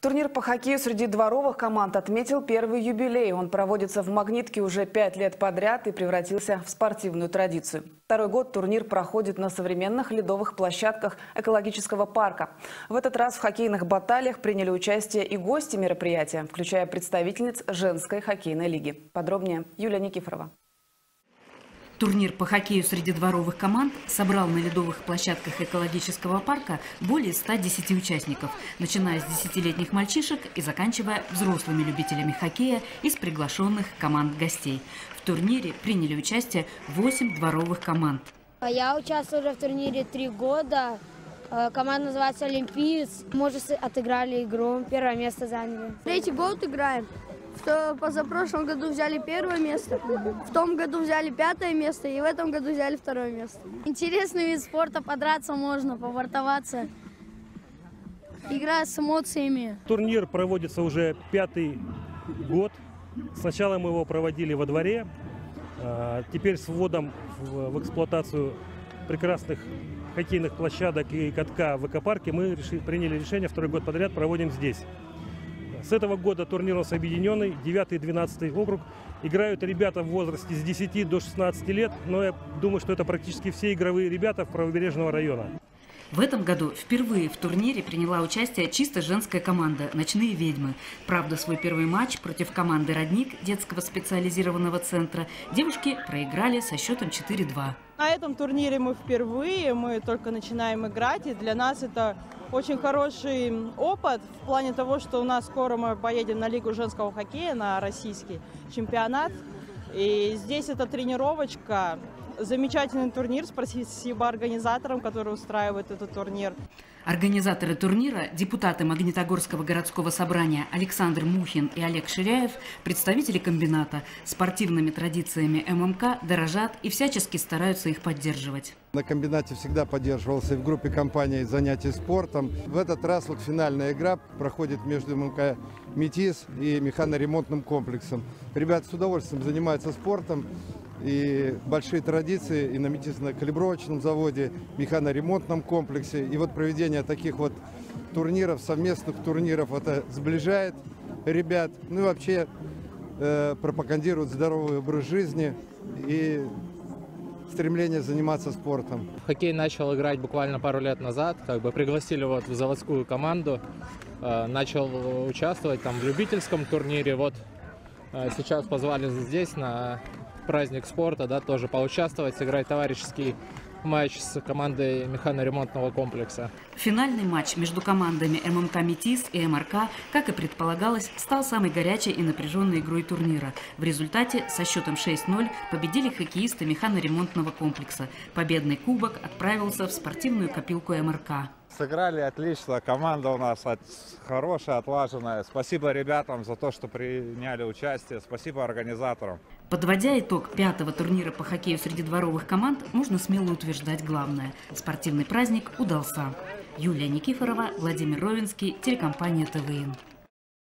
Турнир по хоккею среди дворовых команд отметил первый юбилей. Он проводится в «Магнитке» уже пять лет подряд и превратился в спортивную традицию. Второй год турнир проходит на современных ледовых площадках экологического парка. В этот раз в хоккейных баталиях приняли участие и гости мероприятия, включая представительниц женской хоккейной лиги. Подробнее Юлия Никифорова. Турнир по хоккею среди дворовых команд собрал на ледовых площадках экологического парка более 110 участников, начиная с десятилетних мальчишек и заканчивая взрослыми любителями хоккея из приглашенных команд гостей. В турнире приняли участие 8 дворовых команд. Я участвовала уже в турнире три года. Э, Команда называется «Олимпиец». Мы уже отыграли игру, первое место заняли. Третий год играем. В позапрошлом году взяли первое место, в том году взяли пятое место и в этом году взяли второе место. Интересный вид спорта, подраться можно, повартоваться. Игра с эмоциями. Турнир проводится уже пятый год. Сначала мы его проводили во дворе, а теперь с вводом в эксплуатацию прекрасных хоккейных площадок и катка в экопарке мы приняли решение второй год подряд проводим здесь. С этого года турнир у нас объединенный, 9 и 12 округ. Играют ребята в возрасте с 10 до 16 лет, но я думаю, что это практически все игровые ребята правобережного района. В этом году впервые в турнире приняла участие чисто женская команда «Ночные ведьмы». Правда, свой первый матч против команды «Родник» детского специализированного центра девушки проиграли со счетом 4-2. На этом турнире мы впервые, мы только начинаем играть, и для нас это очень хороший опыт в плане того, что у нас скоро мы поедем на Лигу женского хоккея, на российский чемпионат. И здесь эта тренировочка, замечательный турнир, спасибо организаторам, которые устраивают этот турнир. Организаторы турнира, депутаты Магнитогорского городского собрания Александр Мухин и Олег Ширяев, представители комбината, спортивными традициями ММК дорожат и всячески стараются их поддерживать. На комбинате всегда поддерживался и в группе компании занятий спортом. В этот раз вот финальная игра проходит между ММК «Метис» и механоремонтным комплексом. Ребята с удовольствием занимаются спортом. И большие традиции и на метизно-калибровочном заводе, механоремонтном комплексе. И вот проведение таких вот турниров, совместных турниров, это сближает ребят. Ну и вообще э, пропагандирует здоровый образ жизни и стремление заниматься спортом. Хоккей начал играть буквально пару лет назад, как бы пригласили вот в заводскую команду, Э, начал участвовать там в любительском турнире, вот э, сейчас позвали здесь на праздник спорта, да, тоже поучаствовать, сыграть товарищеский матч с командой механоремонтного комплекса. Финальный матч между командами ММК «Метис» и МРК, как и предполагалось, стал самой горячей и напряженной игрой турнира. В результате со счетом 6-0 победили хоккеисты механоремонтного комплекса. Победный кубок отправился в спортивную копилку МРК. Сыграли отлично, команда у нас от- хорошая, отлаженная. Спасибо ребятам за то, что приняли участие, спасибо организаторам. Подводя итог пятого турнира по хоккею среди дворовых команд, можно смело утверждать главное – спортивный праздник удался. Юлия Никифорова, Владимир Ровинский, телекомпания ТВН.